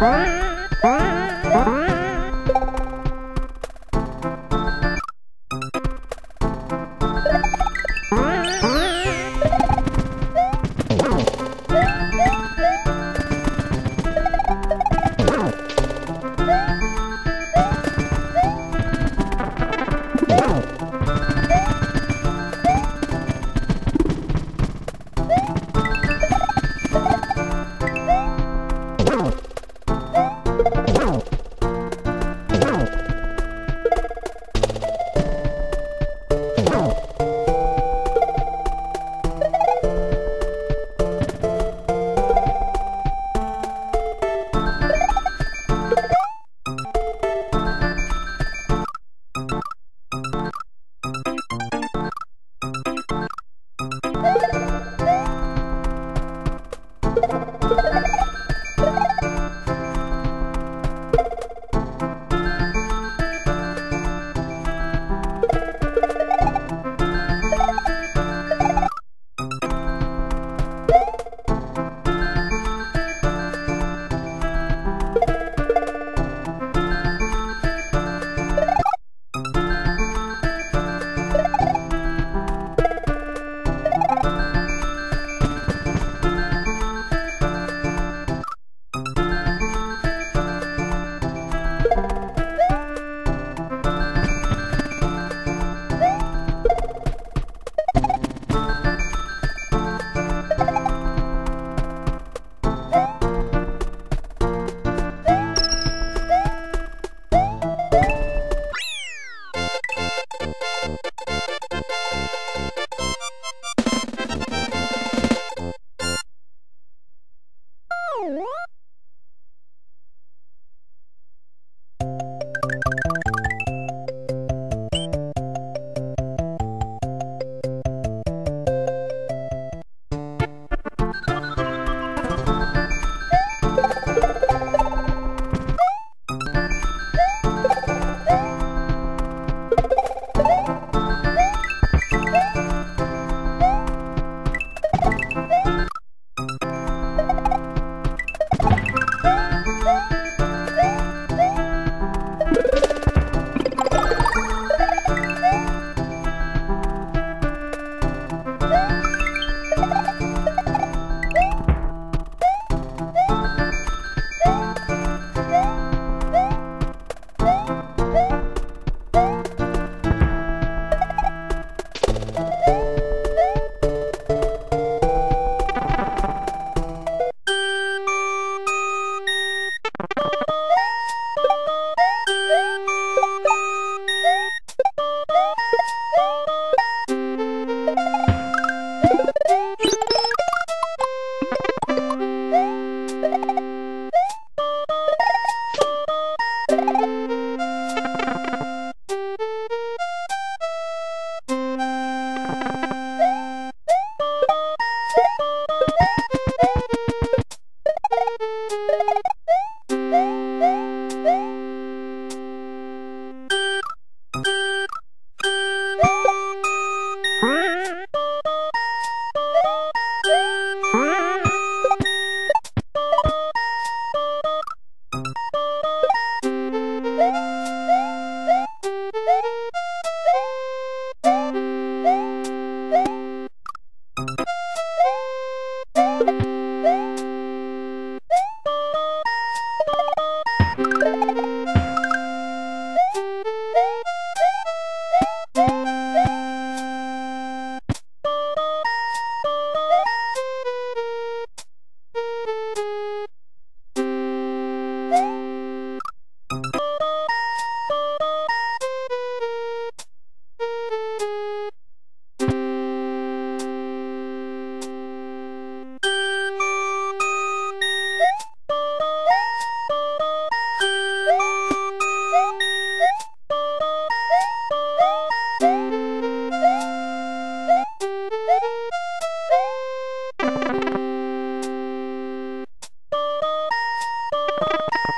Bye.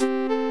Música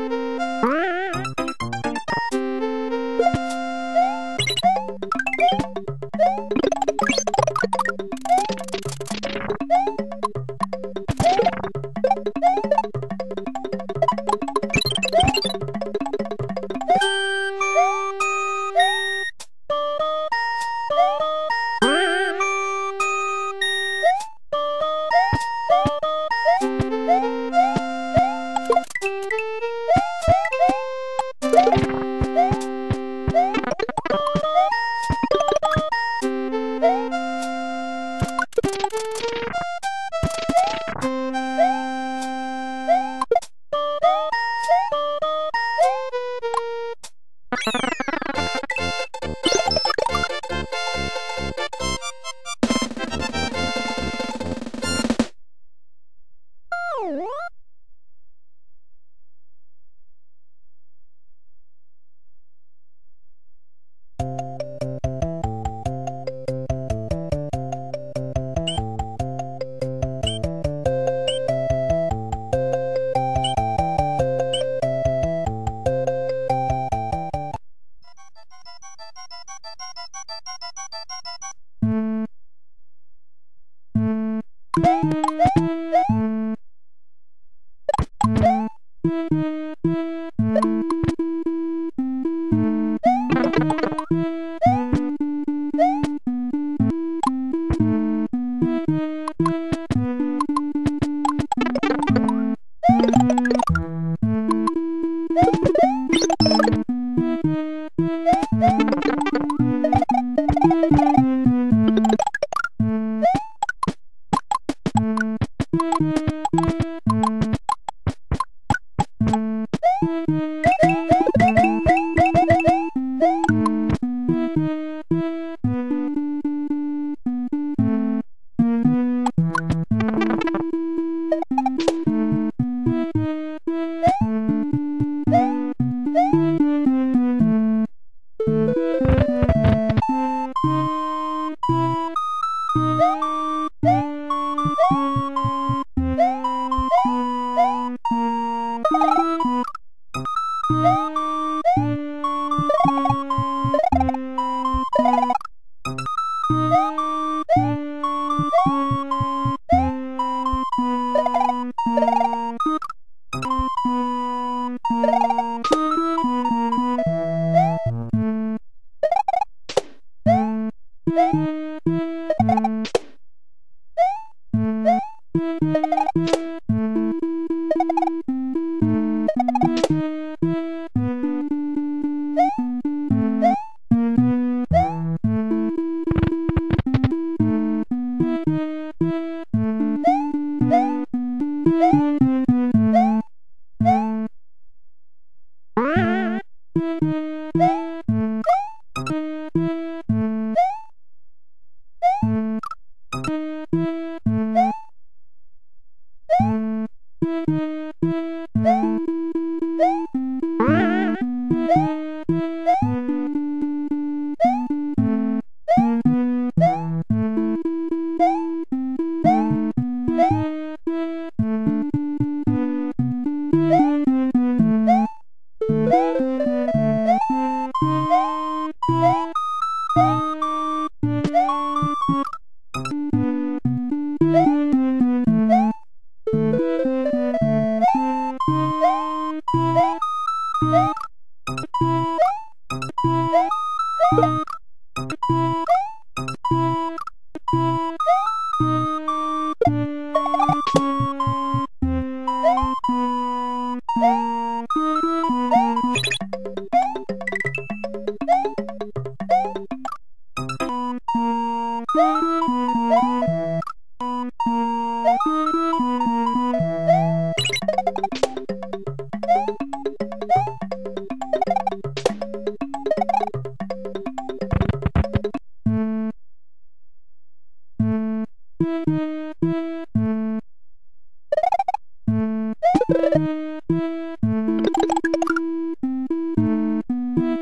うん。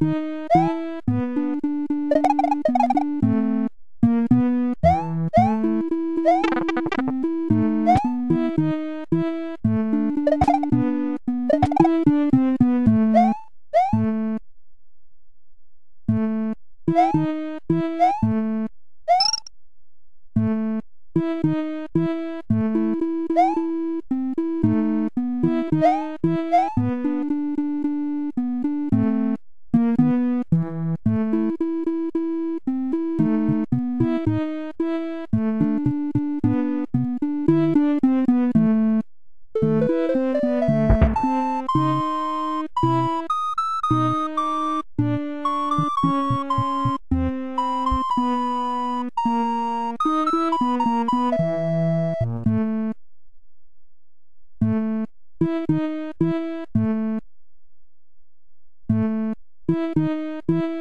Thank you. Thank you.